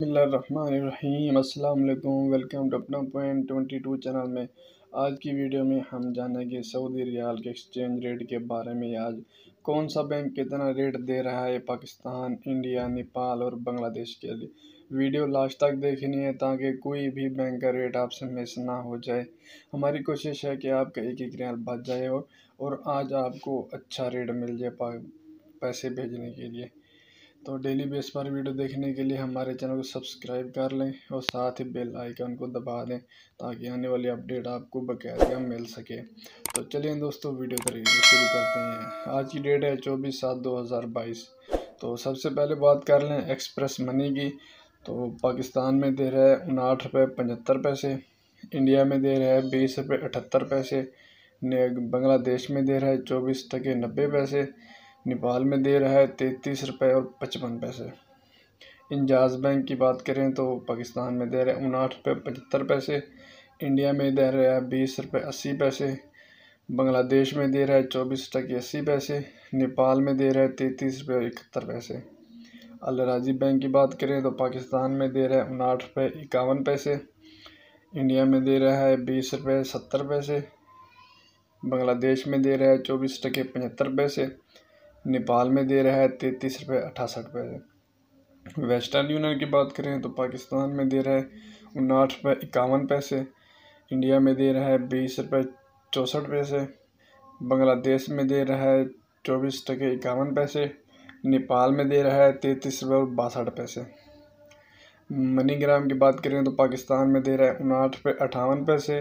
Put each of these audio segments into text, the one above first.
Allam welcome to अपना point twenty two channel में। आज की वीडियो में हम जानेंगे सऊदी रियाल के एक्सचेंज रेट के बारे में। आज कौन सा बैंक कितना रेट दे रहा है पाकिस्तान, इंडिया, नेपाल और बांग्लादेश के लिए? वीडियो लास्ट तक देखनी है ताकि कोई भी बैंक का रेट आपसे मिस ना हो जाए। हमारी कोशिश है कि आपका एक एक रियाल बच जाए और आज आपको अच्छा रेट मिल जाए पैसे भेजने के लिए। तो डेली बेस पर वीडियो देखने के लिए हमारे चैनल को सब्सक्राइब कर लें और साथ ही बेल आइकन को दबा दें ताकि आने वाली अपडेट आपको बकायदा मिल सके। तो चलिए दोस्तों, वीडियो तरीके शुरू करते हैं। आज की डेट है चौबीस सात दो हज़ार बाईस। तो सबसे पहले बात कर लें एक्सप्रेस मनी की। तो पाकिस्तान में दे रहा है उनाठ रुपये पचहत्तर पैसे, इंडिया में दे रहा है बीस रुपये अठहत्तर पैसे बांग्लादेश में दे रहा है चौबीस टके नब्बे पैसे नेपाल में दे रहा है तैंतीस रुपये और पचपन पैसे। इंजाज बैंक की बात करें तो पाकिस्तान में दे रहे हैं उनाठ रुपये पचहत्तर पैसे, इंडिया में दे रहा है बीस रुपये अस्सी पैसे, बांग्लादेश में दे रहा है चौबीस टके अस्सी पैसे, नेपाल में दे रहा है तैंतीस रुपये और इकहत्तर पैसे। अलराजी बैंक की बात करें तो पाकिस्तान में दे रहा है उनाठ रुपये इक्यावन पैसे, इंडिया में दे रहा है बीस रुपये सत्तर पैसे, बांग्लादेश में दे रहा है चौबीस टके पचहत्तर पैसे नेपाल में दे रहा है तैंतीस रुपये अठासठ पैसे। वेस्टर्न यूनियन की बात करें तो पाकिस्तान में दे रहा है उनाठ रुपये इक्यावन पैसे, इंडिया में दे रहा है बीस रुपये चौंसठ पैसे, बांग्लादेश में दे रहा है चौबीस टके इक्यावन पैसे, नेपाल में दे रहा है तैंतीस रुपये और बासठ पैसे। मनीग्राम की बात करें तो पाकिस्तान में दे रहा है उनाठ रुपये अठावन पैसे,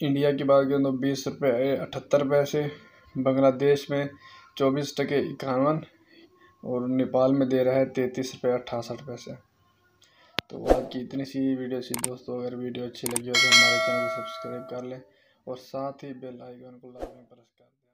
इंडिया की बात करें तो बीस रुपये अठहत्तर पैसे, बांग्लादेश में चौबीस टके इक्यावन और नेपाल में दे रहा है तैंतीस रुपये अट्ठासठ पैसे। तो आज की इतनी सी वीडियो सी दोस्तों, अगर वीडियो अच्छी लगी हो तो हमारे चैनल को सब्सक्राइब कर लें और साथ ही बेल आइकन को लाजमी प्रेस कर दें।